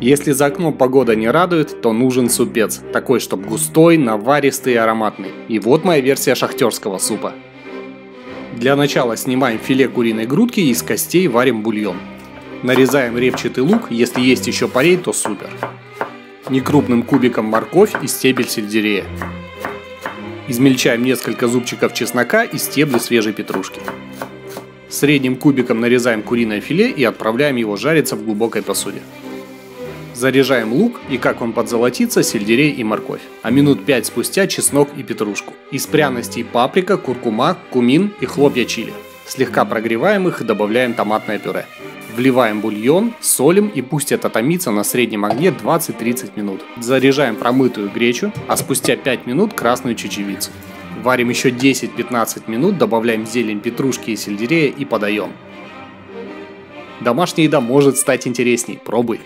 Если за окном погода не радует, то нужен супец. Такой, чтоб густой, наваристый и ароматный. И вот моя версия шахтерского супа. Для начала снимаем филе куриной грудки и из костей варим бульон. Нарезаем репчатый лук, если есть еще порей, то супер. Некрупным кубиком морковь и стебель сельдерея. Измельчаем несколько зубчиков чеснока и стебли свежей петрушки. Средним кубиком нарезаем куриное филе и отправляем его жариться в глубокой посуде. Заряжаем лук и как он подзолотится, сельдерей и морковь. А минут 5 спустя чеснок и петрушку. Из пряностей паприка, куркума, кумин и хлопья чили. Слегка прогреваем их и добавляем томатное пюре. Вливаем бульон, солим и пусть это томится на среднем огне 20-30 минут. Заряжаем промытую гречу, а спустя 5 минут красную чечевицу. Варим еще 10-15 минут, добавляем зелень петрушки и сельдерея и подаем. Домашняя еда может стать интересней, пробуй!